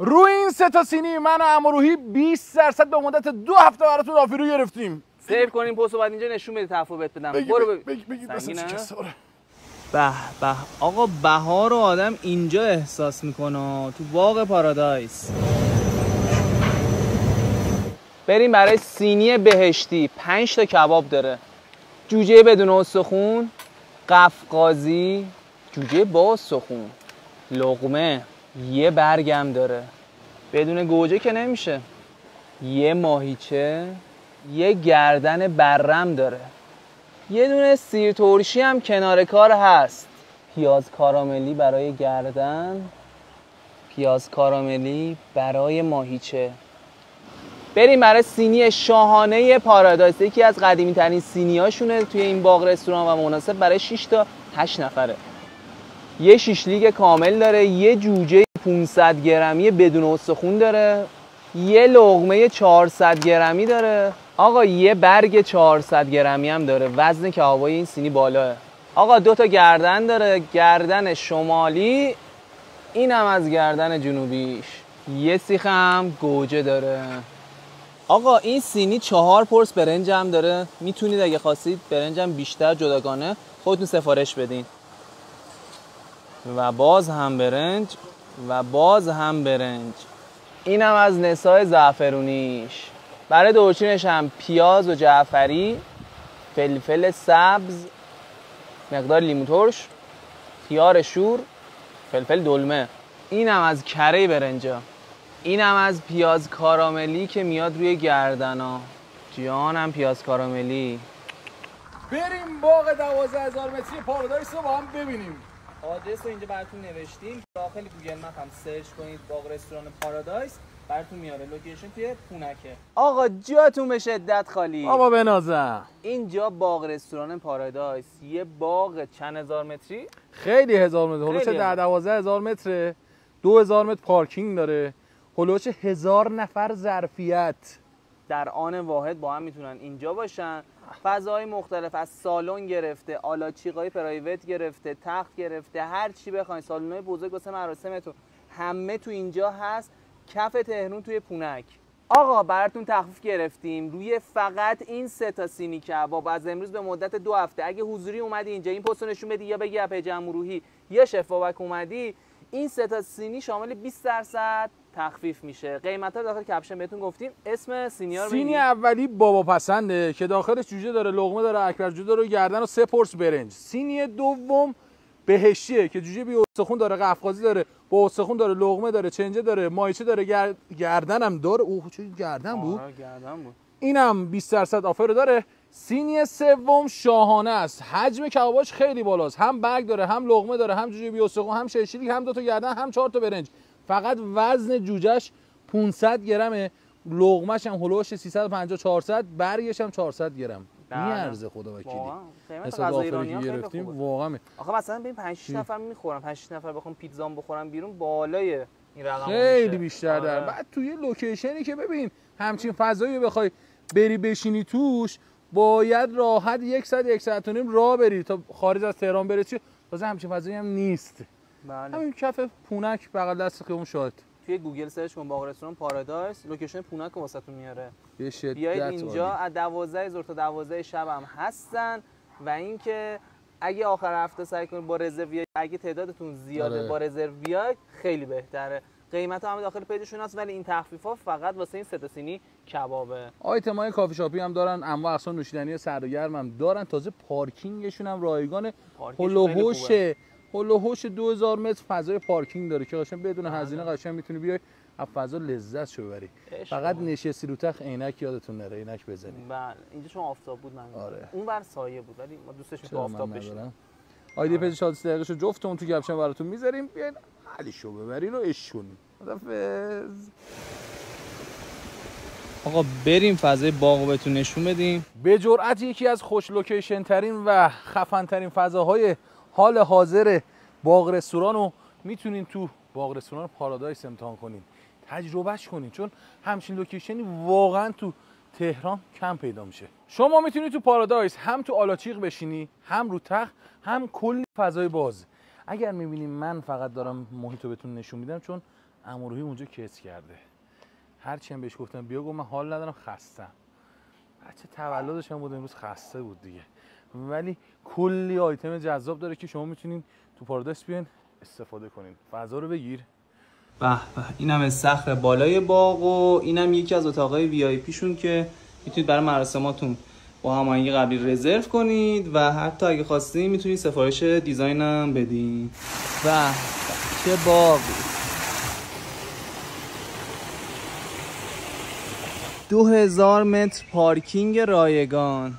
روی این سه تا سینی من و امروحی 20 درصد به مدت دو هفته براتون آفیرو گرفتیم. سیو کنیم پست بعد اینجا نشون بده تفاوت بدم. بگی برو بگی. به به. آقا بهار رو آدم اینجا احساس می‌کنه تو باغ پارادایس. بریم برای سینی بهشتی. پنج تا کباب داره. جوجه بدون استخون قفقازی جوجه با استخون. لقمه. یه برگم داره. بدون گوجه که نمیشه. یه ماهیچه یه گردن برم داره. یه دونه سیر ترشی هم کنار کار هست. پیاز کاراملی برای گردن پیاز کاراملی برای ماهیچه. بریم برای سینی شاهانه پارادایس. یکی از قدیمی ترین سینی هاشونه توی این باغ رستوران و مناسب برای 6 تا 8 نفره. یه شیشلیک کامل داره یه جوجه 500 گرمی بدون استخون داره. یه لغمه 400 گرمی داره. آقا یه برگ 400 گرمی هم داره. وزن کبابای این سینی بالاه. آقا دو تا گردن داره. گردن شمالی این هم از گردن جنوبیش. یه سیخ هم گوجه داره. آقا این سینی چهار پرس برنج هم داره. می‌تونید اگه خواستید برنج هم بیشتر جداگانه خودتون سفارش بدین. و باز هم برنج. و باز هم برنج. اینم از نسای زعفرونیش. برای دورچینش هم پیاز و جعفری فلفل سبز مقدار لیمو ترش خیار شور فلفل دلمه. اینم از کره برنجا اینم از پیاز کاراملی که میاد روی گردنا. جانم پیاز کاراملی. بریم باغ 12000 متری Paradise رو با هم ببینیم. آدرس رو اینجا براتون نوشتیم. داخل Google Map هم search کنید باغ رستوران Paradise. براتون میاره. location توی پونکه. آقا جاتون به شدت خالی. بابا بنازم اینجا باغ رستوران Paradise. یه باغ چند هزار متری؟ خیلی هزار متر. هلوش در هم. دوازده هزار متره. دو هزار متر پارکینگ داره. هلوش هزار نفر ظرفیت. در آن واحد با هم می‌تونن اینجا باشن. فضاهای مختلف از سالن گرفته آلاچیقای پرایوت گرفته تخت گرفته هر چی بخواین. سالن‌های بزرگ واسه مراسمتون همه تو اینجا هست. کف تهرون توی پونک. آقا براتون تخفیف گرفتیم. روی فقط این سه تا سینی کباب. از امروز به مدت دو هفته. اگه حضوری اومدی اینجا این پست نشون بدی یا بگی اپ جمهوری یا شفاوک اومدی این سه تا سینی شامل 20 درصد تخفیف میشه. قیمت ها داخل کپشن بهتون گفتیم. اسم سینی ها رو سینی. اولی بابا پسنده که داخلش جوجه داره لقمه داره اکبر جوجه داره گردن و سه پرس برنج. سینی دوم بهشتیه که جوجه بی استخون داره قفقازی داره با استخون داره لقمه داره چنجه داره مایچه داره گر... گردن هم داره. اوه چه گردن بود؟ گردن بود. اینم 20 درصد آفر داره. سینی سوم شاهانه است. حجم کباباش خیلی بالاست. هم برگ داره هم لقمه داره هم جوجه بی استخون هم شیشلیک هم دو تا گردن هم چهار تا برنج. فقط وزن جوجهش 500 گرمه. لقمش هم هلوش 350 400 برگش هم 400 گرم. بله. میارزه خدا وکیلی. قیمت حساب غذا آفری ایرانی ها خیلی گرفتیم خوبه. واقعا. آخه مثلا ببین 5 6 نفر می‌خورن. 5 6 نفر بخوام پیتزا بخورم بیرون بالای این رقم خیلی میشه. بیشتر در. آره. بعد توی لوکیشنی که ببین همچین فضایی بخوای بری بشینی توش باید راحت یک ساعت یک ساعت و نیم راه بری تا خارج از تهران برسی تازه همچین فضایی هم نیست بله. همین کف پونک بغل دست خیابون شاد توی Google search کن باغ رستوران Paradise location پونک رو واسهتون میاره به شدت بیایید اینجا. از 12 ظهر تا 12 شب هم هستن و اینکه اگه آخر هفته سعی کنید با رزرو اگه تعدادتون زیاده آره. با رزرو بیاید خیلی بهتره قیمت همه داخل page شون هست ولی این تخفیف ها فقط واسه این سه تا سینی کبابه. آیتم های کافی شاپی هم دارن انواع اقسام نوشیدنی سرد و گرم هم دارن. تازه پارکینگشون هم رایگان. هلوهوش هلوهوش 2000 متر فضای پارکینگ داره که قشنگ بدون هزینه قشنگ می‌تونی بیای از فضا لذت شو ببری. فقط. نشستی رو تخت عینک یادتون نره عینک بزنی. بله. اینجا چون آفتاب بود من آره. اون بر سایه بود ولی ما دوست داشتیم تو آفتاب بشینیم ندارم؟ آیدی page 60 دقیقه جفتمون تو caption براتون می‌ذاریم. بیاین حالشو ببرین و عشق کنین خدافظ. آقا بریم فضای باغ بهتون نشون بدیم. به جرأت یکی از خوش location ترین و خفن ترین فضاهای حال حاضر باغ رستوران رو می‌تونین تو باغ رستوران پارادایس امتحان کنین. تجربهش کنین چون همچین لوکیشنی واقعا تو تهران کم پیدا میشه. شما می‌تونید تو پارادایس هم تو آلاچیق بشینی هم رو تخت هم کلی فضای باز. اگر می‌بینیم من فقط دارم محیط رو بهتون نشون میدم چون امروحی اونجا کس کرده. هرچی هم بهش گفتم بیا گفت من حال ندارم خستم. بچه تولدش هم بود امروز خسته بود دیگه. ولی کلی آیتم جذاب داره که شما می‌تونین تو پارادایس بیاین استفاده کنین. فضا رو بگیر. به به. اینم استخر بالای باغ و اینم یکی از اتاقای وی آی پیشون که می‌تونید برای مراسماتون با هماهنگی قبلی رزرو کنید و حتی اگه خواستین می‌تونید سفارش دیزاین هم بدین. به، چه باغی. دو هزار متر پارکینگ رایگان.